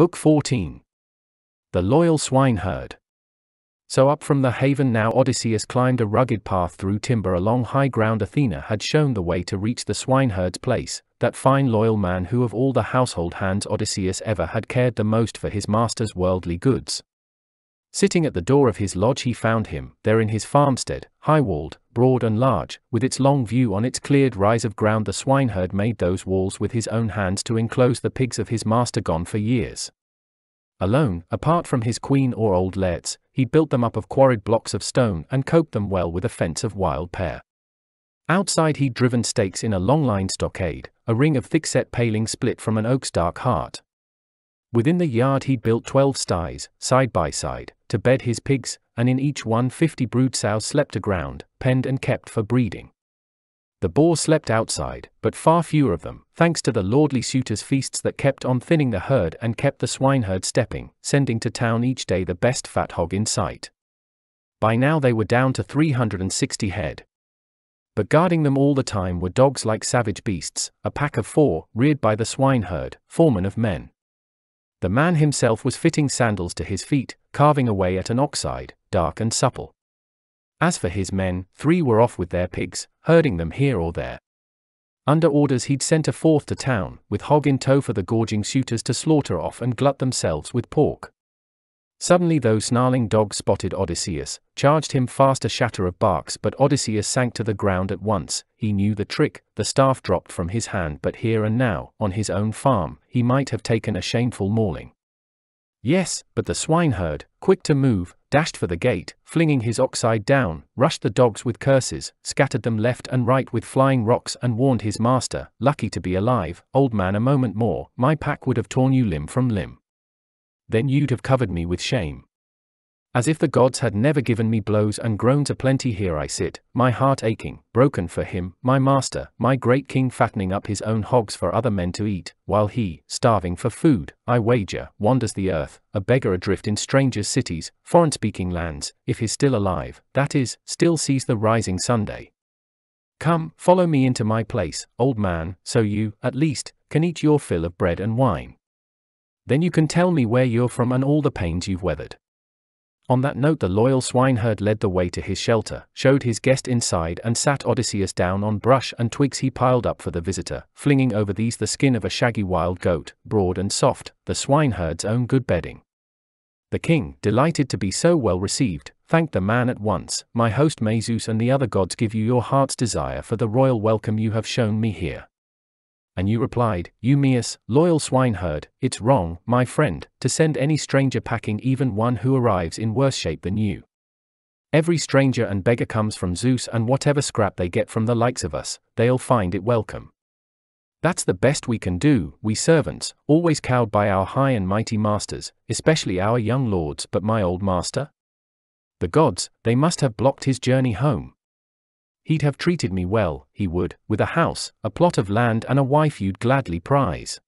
Book 14 The Loyal Swineherd. So up from the haven now Odysseus climbed a rugged path through timber along high ground Athena had shown the way to reach the swineherd's place, that fine loyal man who of all the household hands Odysseus ever had cared the most for his master's worldly goods. Sitting at the door of his lodge he found him, there in his farmstead, high-walled, broad and large, with its long view on its cleared rise of ground the swineherd made those walls with his own hands to enclose the pigs of his master gone for years. Alone, apart from his queen or old Laertes, he built them up of quarried blocks of stone and coped them well with a fence of wild pear. Outside he'd driven stakes in a long-lined stockade, a ring of thick-set paling split from an oak's dark heart. Within the yard he'd built twelve sties, side by side, to bed his pigs, and in each one fifty brood sows slept aground, penned and kept for breeding. The boars slept outside, but far fewer of them, thanks to the lordly suitors' feasts that kept on thinning the herd and kept the swineherd stepping, sending to town each day the best fat hog in sight. By now they were down to 360 head. But guarding them all the time were dogs like savage beasts, a pack of four, reared by the swineherd, foreman of men. The man himself was fitting sandals to his feet, carving away at an oxhide, dark and supple. As for his men, three were off with their pigs, herding them here or there. Under orders he'd sent a fourth to town, with hog in tow for the gorging suitors to slaughter off and glut themselves with pork. Suddenly those snarling dogs spotted Odysseus, charged him fast a shatter of barks but Odysseus sank to the ground at once, he knew the trick, the staff dropped from his hand but here and now, on his own farm, he might have taken a shameful mauling. Yes, but the swineherd, quick to move, dashed for the gate, flinging his oxhide down, rushed the dogs with curses, scattered them left and right with flying rocks and warned his master, lucky to be alive, old man a moment more, my pack would have torn you limb from limb then you'd have covered me with shame. As if the gods had never given me blows and groans aplenty here I sit, my heart aching, broken for him, my master, my great king fattening up his own hogs for other men to eat, while he, starving for food, I wager, wanders the earth, a beggar adrift in strangers' cities, foreign-speaking lands, if he's still alive, that is, still sees the rising Sunday. Come, follow me into my place, old man, so you, at least, can eat your fill of bread and wine. Then you can tell me where you're from and all the pains you've weathered. On that note, the loyal swineherd led the way to his shelter, showed his guest inside, and sat Odysseus down on brush and twigs he piled up for the visitor, flinging over these the skin of a shaggy wild goat, broad and soft, the swineherd's own good bedding. The king, delighted to be so well received, thanked the man at once. My host Zeus and the other gods give you your heart's desire for the royal welcome you have shown me here and you replied, Eumaeus, loyal swineherd, it's wrong, my friend, to send any stranger packing even one who arrives in worse shape than you. Every stranger and beggar comes from Zeus and whatever scrap they get from the likes of us, they'll find it welcome. That's the best we can do, we servants, always cowed by our high and mighty masters, especially our young lords, but my old master? The gods, they must have blocked his journey home. He'd have treated me well, he would, with a house, a plot of land, and a wife you'd gladly prize.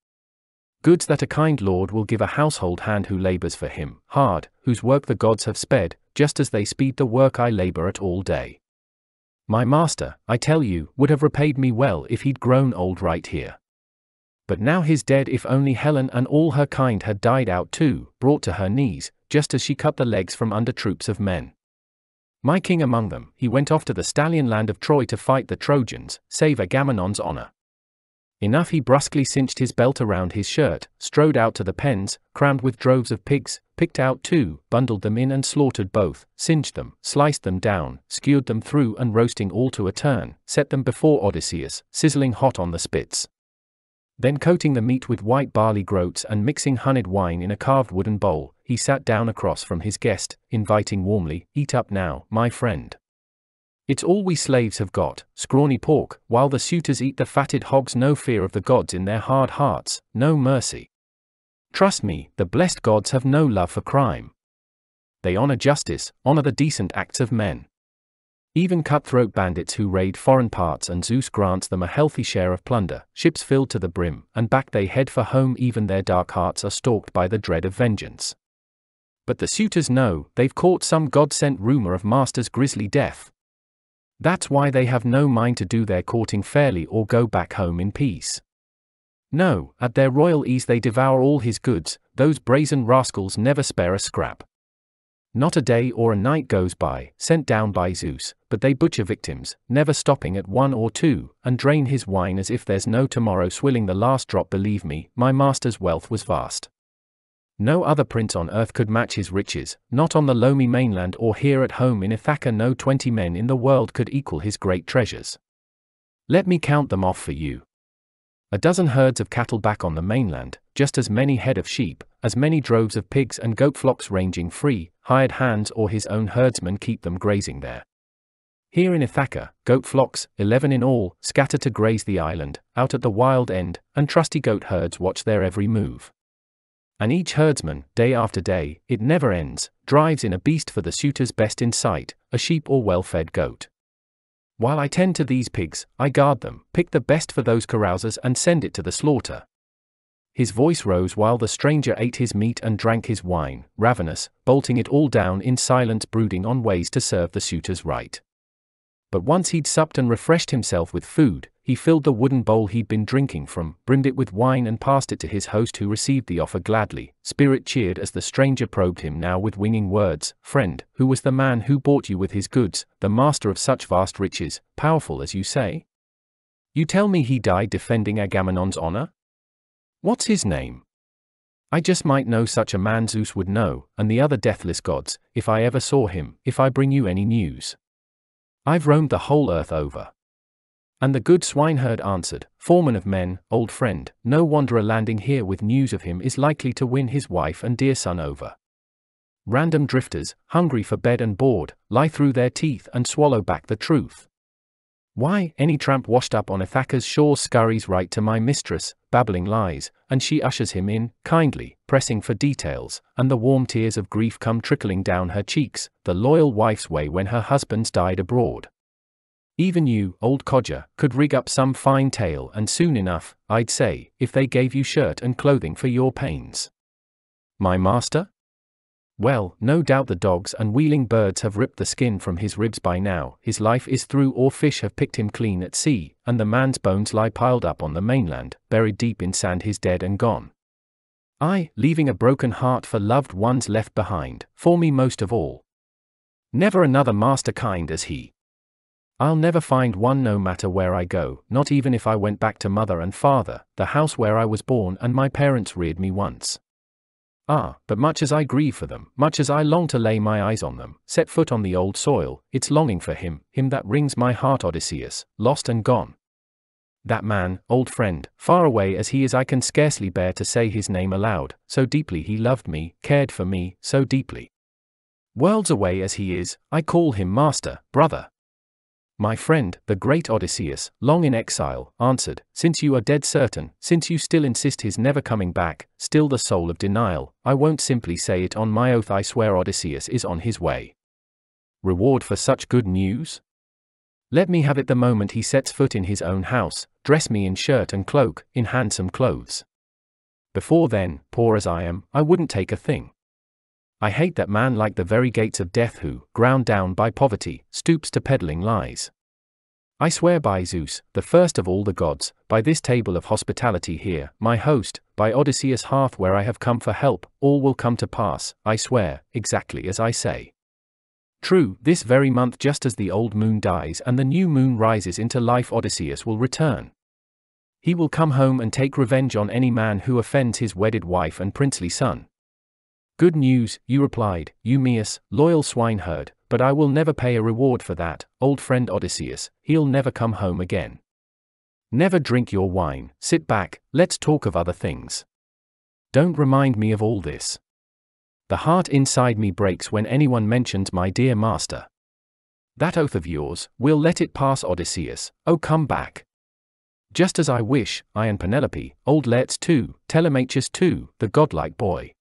Goods that a kind lord will give a household hand who labors for him, hard, whose work the gods have sped, just as they speed the work I labor at all day. My master, I tell you, would have repaid me well if he'd grown old right here. But now he's dead if only Helen and all her kind had died out too, brought to her knees, just as she cut the legs from under troops of men. My king among them, he went off to the stallion land of Troy to fight the Trojans, save Agamemnon's honor. Enough he brusquely cinched his belt around his shirt, strode out to the pens, crammed with droves of pigs, picked out two, bundled them in and slaughtered both, singed them, sliced them down, skewered them through and roasting all to a turn, set them before Odysseus, sizzling hot on the spits. Then coating the meat with white barley groats and mixing honeyed wine in a carved wooden bowl, he sat down across from his guest, inviting warmly, Eat up now, my friend. It's all we slaves have got, scrawny pork, while the suitors eat the fatted hogs no fear of the gods in their hard hearts, no mercy. Trust me, the blessed gods have no love for crime. They honor justice, honor the decent acts of men. Even cutthroat bandits who raid foreign parts and Zeus grants them a healthy share of plunder, ships filled to the brim, and back they head for home even their dark hearts are stalked by the dread of vengeance. But the suitors know they've caught some God sent rumor of Master's grisly death. That's why they have no mind to do their courting fairly or go back home in peace. No, at their royal ease they devour all his goods, those brazen rascals never spare a scrap. Not a day or a night goes by, sent down by Zeus, but they butcher victims, never stopping at one or two, and drain his wine as if there's no tomorrow, swilling the last drop. Believe me, my master's wealth was vast. No other prince on earth could match his riches, not on the loamy mainland or here at home in Ithaca. No twenty men in the world could equal his great treasures. Let me count them off for you. A dozen herds of cattle back on the mainland, just as many head of sheep, as many droves of pigs and goat flocks ranging free, hired hands or his own herdsmen keep them grazing there. Here in Ithaca, goat flocks, eleven in all, scatter to graze the island, out at the wild end, and trusty goat herds watch their every move. And each herdsman, day after day, it never ends, drives in a beast for the suitor's best in sight, a sheep or well fed goat. While I tend to these pigs, I guard them, pick the best for those carousers, and send it to the slaughter. His voice rose while the stranger ate his meat and drank his wine, ravenous, bolting it all down in silence, brooding on ways to serve the suitors right. But once he'd supped and refreshed himself with food, he filled the wooden bowl he'd been drinking from, brimmed it with wine, and passed it to his host, who received the offer gladly, spirit cheered as the stranger probed him now with winging words Friend, who was the man who bought you with his goods, the master of such vast riches, powerful as you say? You tell me he died defending Agamemnon's honor? What's his name? I just might know such a man Zeus would know, and the other deathless gods, if I ever saw him, if I bring you any news. I've roamed the whole earth over. And the good swineherd answered, Foreman of men, old friend, no wanderer landing here with news of him is likely to win his wife and dear son over. Random drifters, hungry for bed and board, lie through their teeth and swallow back the truth. Why, any tramp washed up on Ithaca's shore scurries right to my mistress, babbling lies, and she ushers him in, kindly, pressing for details, and the warm tears of grief come trickling down her cheeks, the loyal wife's way when her husband's died abroad. Even you, old codger, could rig up some fine tale, and soon enough, I'd say, if they gave you shirt and clothing for your pains. My master? Well, no doubt the dogs and wheeling birds have ripped the skin from his ribs by now, his life is through, or fish have picked him clean at sea, and the man's bones lie piled up on the mainland, buried deep in sand, he's dead and gone. I, leaving a broken heart for loved ones left behind, for me most of all. Never another master kind as he. I'll never find one no matter where I go, not even if I went back to mother and father, the house where I was born and my parents reared me once. Ah, but much as I grieve for them, much as I long to lay my eyes on them, set foot on the old soil, it's longing for him, him that wrings my heart Odysseus, lost and gone. That man, old friend, far away as he is, I can scarcely bear to say his name aloud, so deeply he loved me, cared for me, so deeply. Worlds away as he is, I call him master, brother, my friend, the great Odysseus, long in exile, answered, Since you are dead certain, since you still insist his never coming back, still the soul of denial, I won't simply say it on my oath, I swear Odysseus is on his way. Reward for such good news? Let me have it the moment he sets foot in his own house, dress me in shirt and cloak, in handsome clothes. Before then, poor as I am, I wouldn't take a thing. I hate that man like the very gates of death who, ground down by poverty, stoops to peddling lies. I swear by Zeus, the first of all the gods, by this table of hospitality here, my host, by Odysseus' hearth where I have come for help, all will come to pass, I swear, exactly as I say. True, this very month, just as the old moon dies and the new moon rises into life, Odysseus will return. He will come home and take revenge on any man who offends his wedded wife and princely son. Good news, you replied, Eumaeus, loyal swineherd, but I will never pay a reward for that, old friend Odysseus, he'll never come home again. Never drink your wine, sit back, let's talk of other things. Don't remind me of all this. The heart inside me breaks when anyone mentions my dear master. That oath of yours, we'll let it pass, Odysseus, oh come back. Just as I wish, I and Penelope, old Laertes too, Telemachus too, the godlike boy.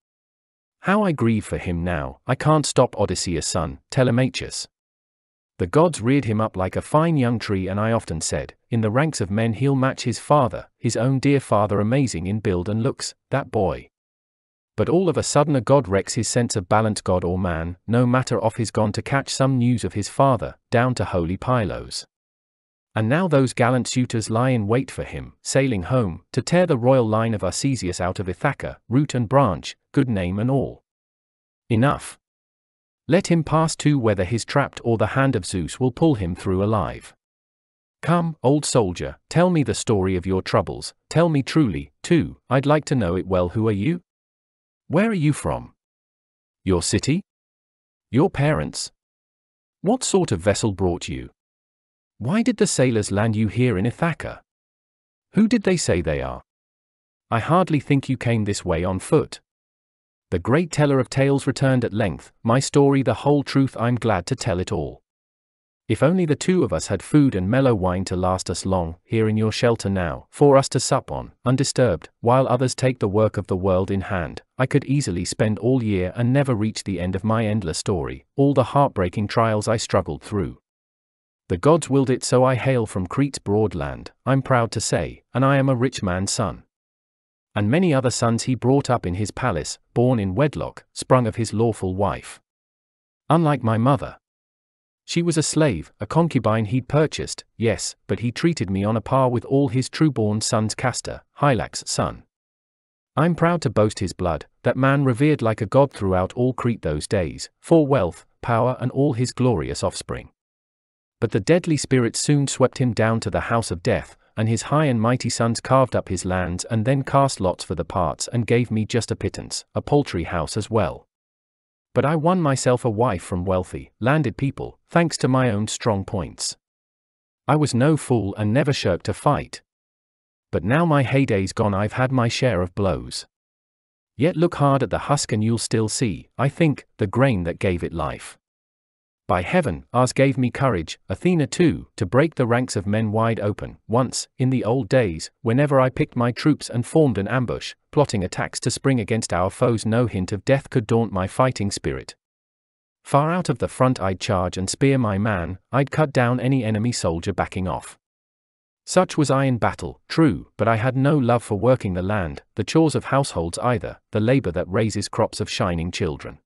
How I grieve for him now, I can't stop Odysseus' son, Telemachus. The gods reared him up like a fine young tree, and I often said, In the ranks of men he'll match his father, his own dear father, amazing in build and looks, that boy. But all of a sudden a god wrecks his sense of balance, god or man, no matter off he's gone to catch some news of his father, down to holy Pylos. And now those gallant suitors lie in wait for him, sailing home, to tear the royal line of Arcesius out of Ithaca, root and branch, good name and all. Enough. Let him pass to whether his trapped or the hand of Zeus will pull him through alive. Come, old soldier, tell me the story of your troubles, tell me truly, too, I'd like to know it well. Who are you? Where are you from? Your city? Your parents? What sort of vessel brought you? Why did the sailors land you here in Ithaca? Who did they say they are? I hardly think you came this way on foot. The great teller of tales returned at length, my story the whole truth I'm glad to tell it all. If only the two of us had food and mellow wine to last us long, here in your shelter now, for us to sup on, undisturbed, while others take the work of the world in hand, I could easily spend all year and never reach the end of my endless story, all the heartbreaking trials I struggled through. The gods willed it so I hail from Crete's broad land, I'm proud to say, and I am a rich man's son. And many other sons he brought up in his palace, born in wedlock, sprung of his lawful wife. Unlike my mother. She was a slave, a concubine he'd purchased, yes, but he treated me on a par with all his true-born sons Castor, Hylax' son. I'm proud to boast his blood, that man revered like a god throughout all Crete those days, for wealth, power and all his glorious offspring. But the deadly spirit soon swept him down to the house of death, and his high and mighty sons carved up his lands and then cast lots for the parts and gave me just a pittance, a paltry house as well. But I won myself a wife from wealthy, landed people, thanks to my own strong points. I was no fool and never shirked a fight. But now my heyday's gone, I've had my share of blows. Yet look hard at the husk and you'll still see, I think, the grain that gave it life. By heaven, Ares gave me courage, Athena too, to break the ranks of men wide open. Once, in the old days, whenever I picked my troops and formed an ambush, plotting attacks to spring against our foes, no hint of death could daunt my fighting spirit. Far out of the front I'd charge and spear my man, I'd cut down any enemy soldier backing off. Such was I in battle, true, but I had no love for working the land, the chores of households either, the labor that raises crops of shining children.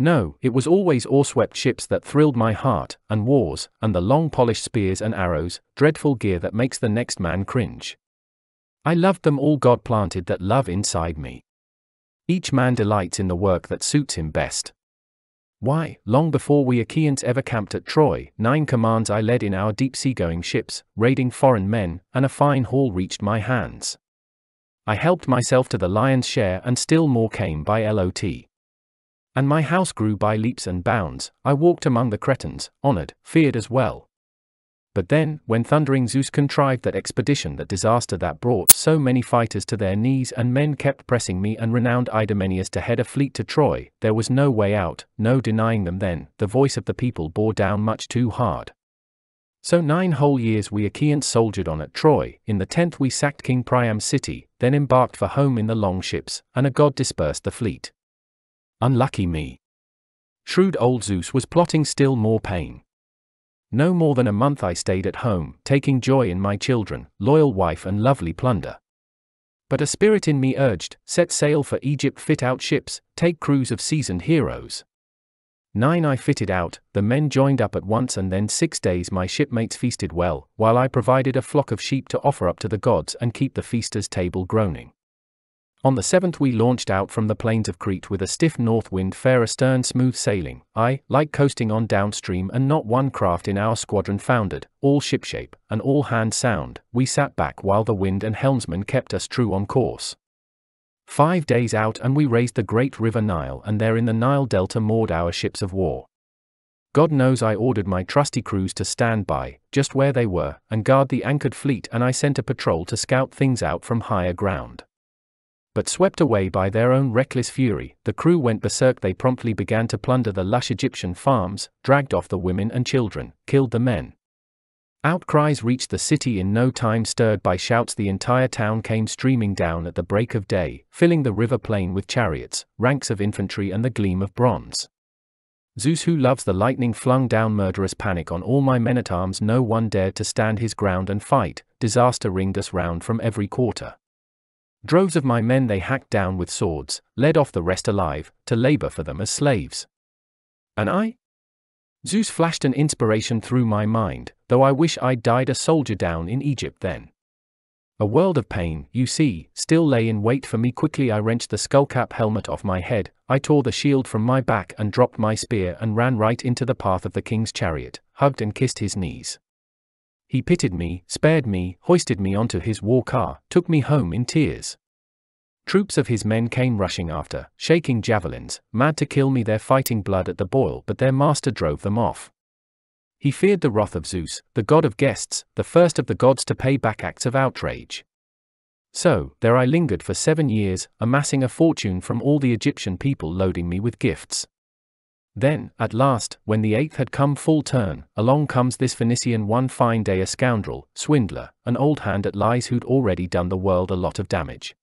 No, it was always oar-swept ships that thrilled my heart, and wars, and the long polished spears and arrows, dreadful gear that makes the next man cringe. I loved them all God planted that love inside me. Each man delights in the work that suits him best. Why, long before we Achaeans ever camped at Troy, nine commands I led in our deep sea-going ships, raiding foreign men, and a fine haul reached my hands. I helped myself to the lion's share and still more came by LOT. And my house grew by leaps and bounds, I walked among the Cretans, honored, feared as well. But then, when thundering Zeus contrived that expedition that disaster that brought so many fighters to their knees and men kept pressing me and renowned Idomeneus to head a fleet to Troy, there was no way out, no denying them then, the voice of the people bore down much too hard. So nine whole years we Achaeans soldiered on at Troy, in the tenth we sacked King Priam's city, then embarked for home in the long ships, and a god dispersed the fleet. Unlucky me. Shrewd old Zeus was plotting still more pain. No more than a month I stayed at home, taking joy in my children, loyal wife, and lovely plunder. But a spirit in me urged, set sail for Egypt, fit out ships, take crews of seasoned heroes. Nine I fitted out, the men joined up at once, and then six days my shipmates feasted well, while I provided a flock of sheep to offer up to the gods and keep the feasters' table groaning. On the seventh we launched out from the plains of Crete with a stiff north wind fair astern smooth sailing, I, like coasting on downstream and not one craft in our squadron foundered, all shipshape, and all hands sound, we sat back while the wind and helmsman kept us true on course. Five days out and we raised the great river Nile and there in the Nile delta moored our ships of war. God knows I ordered my trusty crews to stand by, just where they were, and guard the anchored fleet and I sent a patrol to scout things out from higher ground. But swept away by their own reckless fury, the crew went berserk. They promptly began to plunder the lush Egyptian farms, dragged off the women and children, killed the men. Outcries reached the city in no time, stirred by shouts. The entire town came streaming down at the break of day, filling the river plain with chariots, ranks of infantry, and the gleam of bronze. Zeus, who loves the lightning, flung down murderous panic on all my men at arms. No one dared to stand his ground and fight, disaster ringed us round from every quarter. Droves of my men they hacked down with swords, led off the rest alive, to labor for them as slaves. And I? Zeus flashed an inspiration through my mind, though I wish I'd died a soldier down in Egypt then. A world of pain, you see, still lay in wait for me. Quickly I wrenched the skullcap helmet off my head, I tore the shield from my back and dropped my spear and ran right into the path of the king's chariot, hugged and kissed his knees. He pitied me, spared me, hoisted me onto his war car, took me home in tears. Troops of his men came rushing after, shaking javelins, mad to kill me, their fighting blood at the boil, but their master drove them off. He feared the wrath of Zeus, the god of guests, the first of the gods to pay back acts of outrage. So, there I lingered for seven years, amassing a fortune from all the Egyptian people loading me with gifts. Then, at last, when the eighth had come full turn, along comes this Phoenician one fine day a scoundrel, swindler, an old hand at lies who'd already done the world a lot of damage.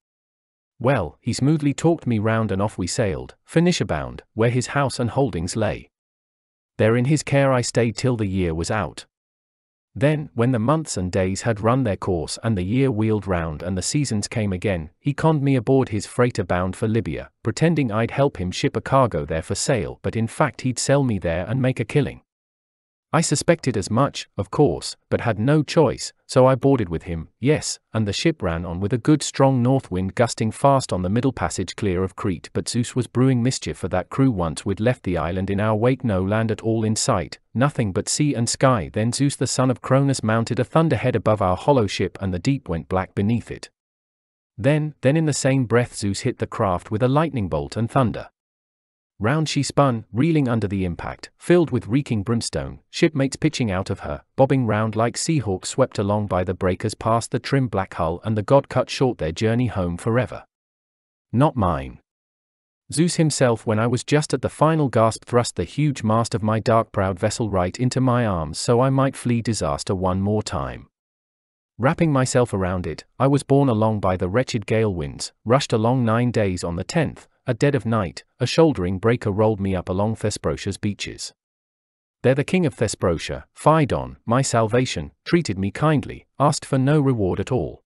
Well, he smoothly talked me round and off we sailed, Phoenicia bound, where his house and holdings lay. There in his care I stayed till the year was out. Then, when the months and days had run their course and the year wheeled round and the seasons came again, he conned me aboard his freighter bound for Libya, pretending I'd help him ship a cargo there for sale, but in fact he'd sell me there and make a killing. I suspected as much, of course, but had no choice, so I boarded with him, yes, and the ship ran on with a good strong north wind gusting fast on the middle passage clear of Crete. But Zeus was brewing mischief for that crew once we'd left the island in our wake, no land at all in sight, nothing but sea and sky. Then Zeus the son of Cronus mounted a thunderhead above our hollow ship, and the deep went black beneath it. Then, then in the same breath Zeus hit the craft with a lightning bolt and thunder. Round she spun, reeling under the impact, filled with reeking brimstone, shipmates pitching out of her, bobbing round like seahawks swept along by the breakers past the trim black hull, and the god cut short their journey home forever. Not mine. Zeus himself, when I was just at the final gasp, thrust the huge mast of my dark prowed vessel right into my arms so I might flee disaster one more time. Wrapping myself around it, I was borne along by the wretched gale winds, rushed along nine days on the tenth, at dead of night, a shouldering breaker rolled me up along Thesprotia's beaches. There the king of Thesprotia, Phaedon, my salvation, treated me kindly, asked for no reward at all.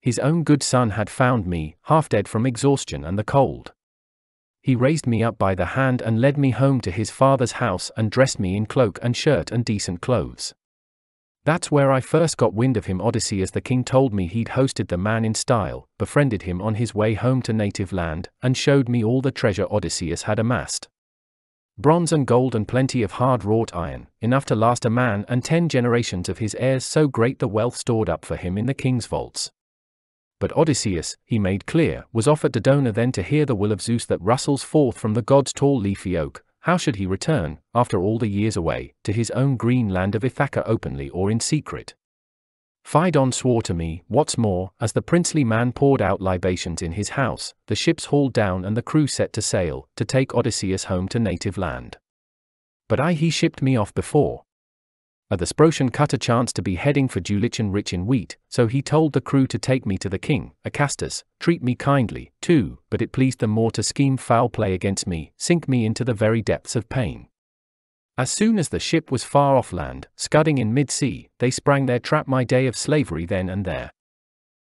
His own good son had found me, half dead from exhaustion and the cold. He raised me up by the hand and led me home to his father's house and dressed me in cloak and shirt and decent clothes. That's where I first got wind of him. Odysseus the king told me he'd hosted the man in style, befriended him on his way home to native land, and showed me all the treasure Odysseus had amassed. Bronze and gold and plenty of hard wrought iron, enough to last a man and ten generations of his heirs, so great the wealth stored up for him in the king's vaults. But Odysseus, he made clear, was off at Dodona then to hear the will of Zeus that rustles forth from the god's tall leafy oak, how should he return, after all the years away, to his own green land of Ithaca openly or in secret? Phaedon swore to me, what's more, as the princely man poured out libations in his house, the ships hauled down and the crew set to sail, to take Odysseus home to native land. But I he shipped me off before, Uh, a Thesprotian cut a chance to be heading for Dulichion rich in wheat, so he told the crew to take me to the king, Acastus, treat me kindly, too, but it pleased them more to scheme foul play against me, sink me into the very depths of pain. As soon as the ship was far off land, scudding in mid-sea, they sprang their trap my day of slavery then and there.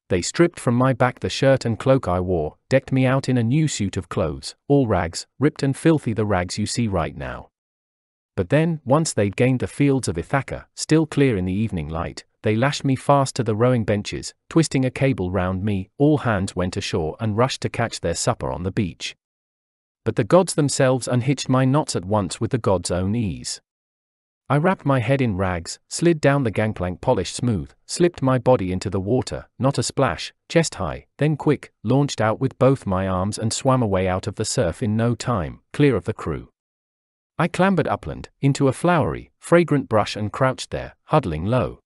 They stripped from my back the shirt and cloak I wore, decked me out in a new suit of clothes, all rags, ripped and filthy the rags you see right now. But then, once they'd gained the fields of Ithaca, still clear in the evening light, they lashed me fast to the rowing benches, twisting a cable round me, all hands went ashore and rushed to catch their supper on the beach. But the gods themselves unhitched my knots at once with the gods' own ease. I wrapped my head in rags, slid down the gangplank polished smooth, slipped my body into the water, not a splash, chest high, then quick, launched out with both my arms and swam away out of the surf in no time, clear of the crew. I clambered upland, into a flowery, fragrant brush and crouched there, huddling low.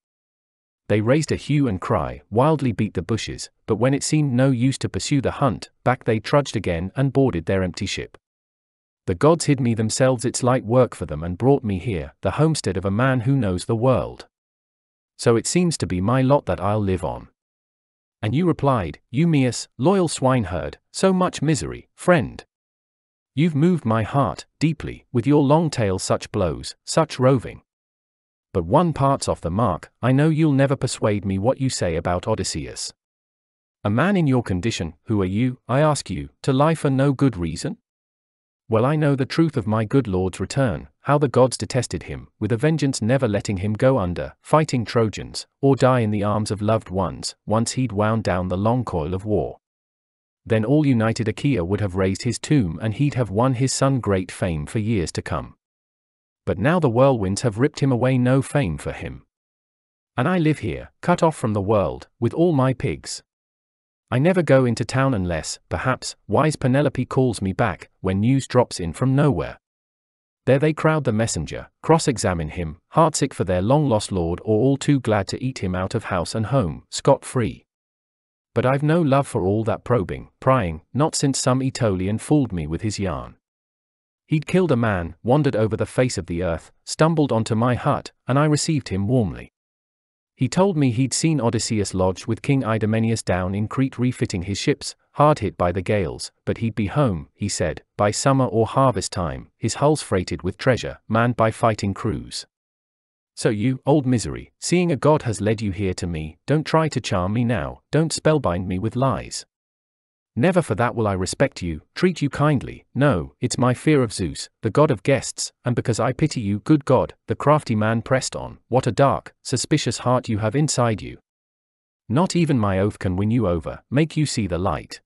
They raised a hue and cry, wildly beat the bushes, but when it seemed no use to pursue the hunt, back they trudged again and boarded their empty ship. The gods hid me themselves its light work for them and brought me here, the homestead of a man who knows the world. So it seems to be my lot that I'll live on. And you replied, Eumaeus, loyal swineherd, so much misery, friend. You've moved my heart, deeply, with your long tale such blows, such roving. But one part's off the mark, I know you'll never persuade me what you say about Odysseus. A man in your condition, who are you, I ask you, to lie for no good reason? Well, I know the truth of my good lord's return, how the gods detested him, with a vengeance never letting him go under, fighting Trojans, or die in the arms of loved ones, once he'd wound down the long coil of war. Then all united Achaea would have raised his tomb and he'd have won his son great fame for years to come. But now the whirlwinds have ripped him away no fame for him. And I live here, cut off from the world, with all my pigs. I never go into town unless, perhaps, wise Penelope calls me back, when news drops in from nowhere. There they crowd the messenger, cross examine him, heartsick for their long lost lord or all too glad to eat him out of house and home, scot free. But I've no love for all that probing, prying, not since some Aetolian fooled me with his yarn. He'd killed a man, wandered over the face of the earth, stumbled onto my hut, and I received him warmly. He told me he'd seen Odysseus lodged with King Idomeneus down in Crete refitting his ships, hard hit by the gales, but he'd be home, he said, by summer or harvest time, his hulls freighted with treasure, manned by fighting crews. So you, old misery, seeing a god has led you here to me, don't try to charm me now, don't spellbind me with lies. Never for that will I respect you, treat you kindly, no, it's my fear of Zeus, the god of guests, and because I pity you, good God, the crafty man pressed on, what a dark, suspicious heart you have inside you. Not even my oath can win you over, make you see the light.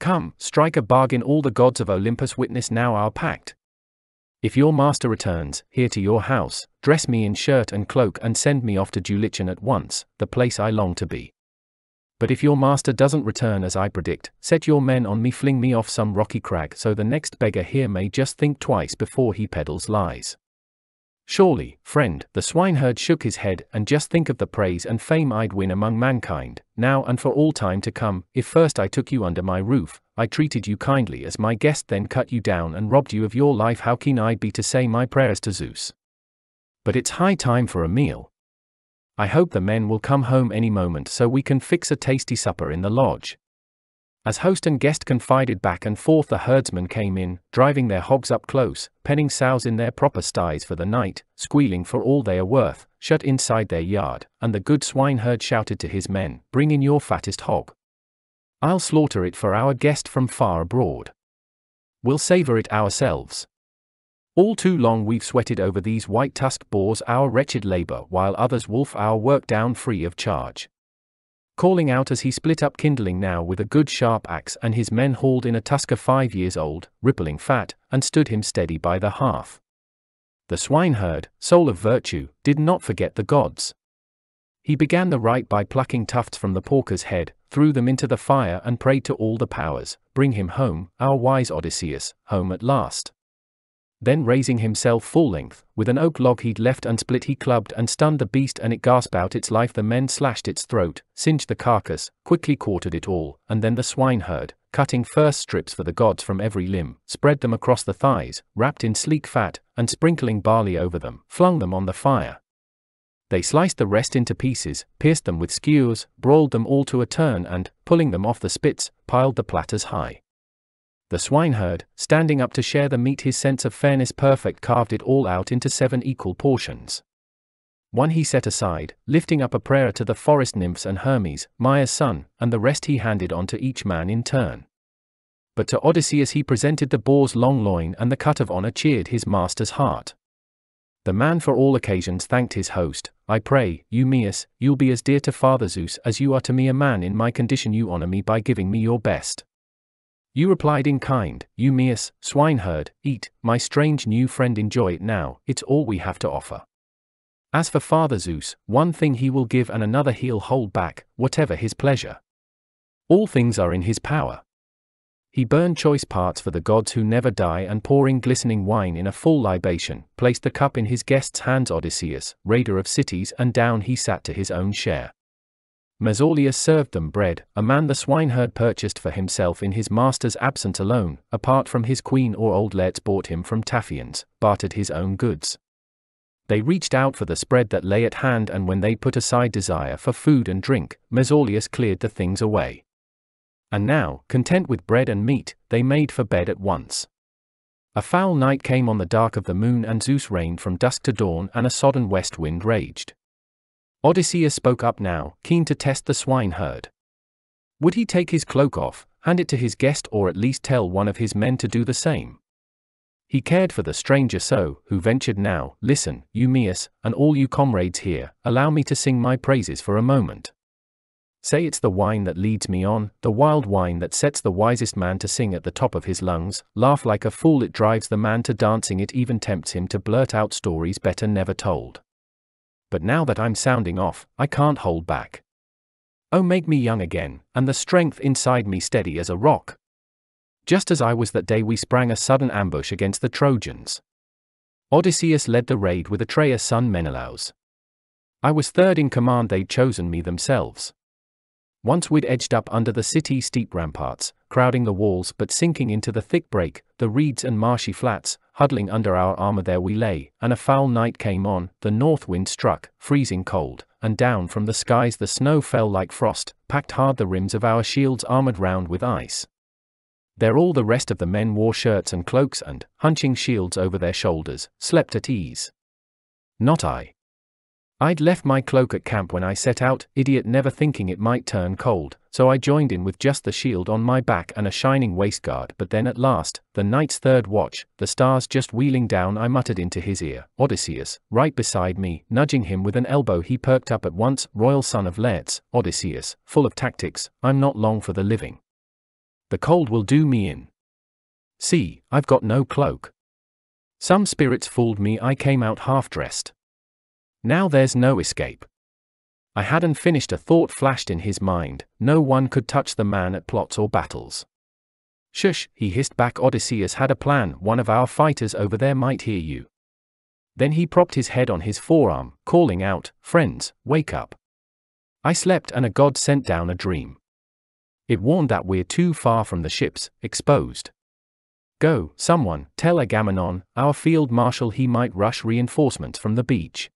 Come, strike a bargain, all the gods of Olympus witness now our pact. If your master returns, here to your house, dress me in shirt and cloak and send me off to Dulichium at once, the place I long to be. But if your master doesn't return as I predict, set your men on me, fling me off some rocky crag so the next beggar here may just think twice before he peddles lies. Surely, friend, the swineherd shook his head, and just think of the praise and fame I'd win among mankind, now and for all time to come, if first I took you under my roof, I treated you kindly as my guest, then cut you down and robbed you of your life. How keen I'd be to say my prayers to Zeus. But it's high time for a meal. I hope the men will come home any moment so we can fix a tasty supper in the lodge. As host and guest confided back and forth, the herdsmen came in, driving their hogs up close, penning sows in their proper sties for the night, squealing for all they are worth, shut inside their yard, and the good swineherd shouted to his men, Bring in your fattest hog. I'll slaughter it for our guest from far abroad. We'll savor it ourselves. All too long we've sweated over these white tusked boars our wretched labor while others wolf our work down free of charge. Calling out as he split up kindling now with a good sharp axe and his men hauled in a tusker five years old, rippling fat, and stood him steady by the hearth. The swineherd, soul of virtue, did not forget the gods. He began the rite by plucking tufts from the porker's head, threw them into the fire and prayed to all the powers, bring him home, our wise Odysseus, home at last. Then raising himself full length, with an oak log he'd left unsplit he clubbed and stunned the beast and it gasped out its life the men slashed its throat, singed the carcass, quickly quartered it all, and then the swineherd, cutting first strips for the gods from every limb, spread them across the thighs, wrapped in sleek fat, and sprinkling barley over them, flung them on the fire. They sliced the rest into pieces, pierced them with skewers, broiled them all to a turn and, pulling them off the spits, piled the platters high. The swineherd, standing up to share the meat, his sense of fairness perfect, carved it all out into seven equal portions. One he set aside, lifting up a prayer to the forest nymphs and Hermes, Maia's son, and the rest he handed on to each man in turn. But to Odysseus he presented the boar's long loin, and the cut of honor cheered his master's heart. The man for all occasions thanked his host, I pray, Eumaeus, you'll be as dear to Father Zeus as you are to me a man in my condition you honor me by giving me your best. You replied in kind, Eumaeus, swineherd, eat, my strange new friend enjoy it now, it's all we have to offer. As for Father Zeus, one thing he will give and another he'll hold back, whatever his pleasure. All things are in his power. He burned choice parts for the gods who never die and pouring glistening wine in a full libation, placed the cup in his guest's hands Odysseus, raider of cities and down he sat to his own share. Mesaulius served them bread, a man the swineherd purchased for himself in his master's absence alone, apart from his queen or old Laertes bought him from Taphians, bartered his own goods. They reached out for the spread that lay at hand and when they put aside desire for food and drink, Mesaulius cleared the things away. And now, content with bread and meat, they made for bed at once. A foul night came on the dark of the moon and Zeus rained from dusk to dawn and a sodden west wind raged. Odysseus spoke up now, keen to test the swineherd. Would he take his cloak off, hand it to his guest, or at least tell one of his men to do the same? He cared for the stranger so, who ventured now, Listen, Eumaeus, and all you comrades here, allow me to sing my praises for a moment. Say it's the wine that leads me on, the wild wine that sets the wisest man to sing at the top of his lungs, laugh like a fool it drives the man to dancing it even tempts him to blurt out stories better never told. But now that I'm sounding off, I can't hold back. Oh make me young again, and the strength inside me steady as a rock. Just as I was that day we sprang a sudden ambush against the Trojans. Odysseus led the raid with Atreus son Menelaus. I was third in command they'd chosen me themselves. Once we'd edged up under the city's steep ramparts, crowding the walls but sinking into the thick brake, the reeds and marshy flats, huddling under our armor there we lay, and a foul night came on, the north wind struck, freezing cold, and down from the skies the snow fell like frost, packed hard the rims of our shields armored round with ice. There all the rest of the men wore shirts and cloaks and, hunching shields over their shoulders, slept at ease. Not I. I'd left my cloak at camp when I set out, idiot never thinking it might turn cold, so I joined in with just the shield on my back and a shining waistguard. But then at last, the night's third watch, the stars just wheeling down, I muttered into his ear, Odysseus, right beside me, nudging him with an elbow. He perked up at once, royal son of Laertes, Odysseus, full of tactics, I'm not long for the living. The cold will do me in. See, I've got no cloak. Some spirits fooled me, I came out half dressed. Now there's no escape. I hadn't finished a thought flashed in his mind, no one could touch the man at plots or battles. Shush, he hissed back Odysseus had a plan, one of our fighters over there might hear you. Then he propped his head on his forearm, calling out, Friends, wake up. I slept and a god sent down a dream. It warned that we're too far from the ships, exposed. Go, someone, tell Agamemnon, our field marshal he might rush reinforcements from the beach.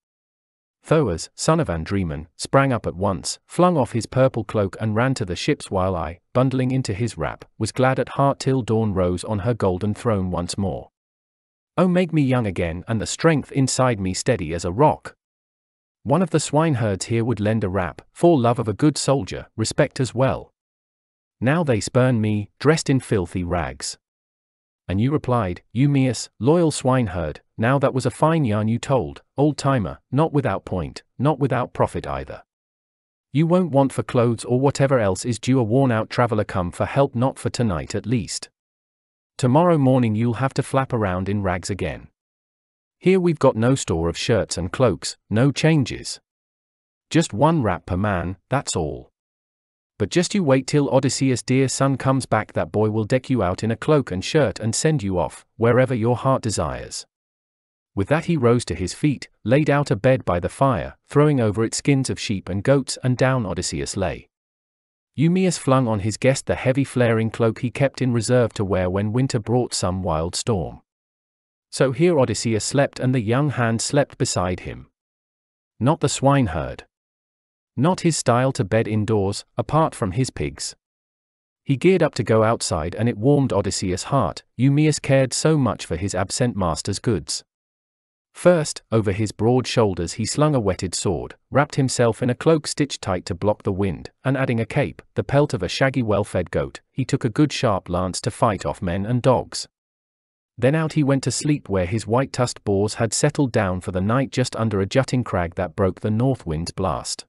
Thoas, son of Andremon, sprang up at once, flung off his purple cloak and ran to the ships while I, bundling into his wrap, was glad at heart till dawn rose on her golden throne once more. Oh make me young again and the strength inside me steady as a rock. One of the swineherds here would lend a wrap, for love of a good soldier, respect as well. Now they spurn me, dressed in filthy rags. And you replied, Eumaeus, loyal swineherd, now that was a fine yarn you told, old timer, not without point, not without profit either. You won't want for clothes or whatever else is due a worn out traveler come for help not for tonight at least. Tomorrow morning you'll have to flap around in rags again. Here we've got no store of shirts and cloaks, no changes. Just one wrap per man, that's all. But just you wait till Odysseus' dear son comes back, that boy will deck you out in a cloak and shirt and send you off, wherever your heart desires. With that he rose to his feet, laid out a bed by the fire, throwing over it skins of sheep and goats, and down Odysseus lay. Eumaeus flung on his guest the heavy flaring cloak he kept in reserve to wear when winter brought some wild storm. So here Odysseus slept and the young hand slept beside him. Not the swineherd. Not his style to bed indoors, apart from his pigs. He geared up to go outside and it warmed Odysseus' heart, Eumaeus cared so much for his absent master's goods. First, over his broad shoulders he slung a whetted sword, wrapped himself in a cloak stitched tight to block the wind, and adding a cape, the pelt of a shaggy well-fed goat, he took a good sharp lance to fight off men and dogs. Then out he went to sleep where his white-tusked boars had settled down for the night just under a jutting crag that broke the north wind's blast.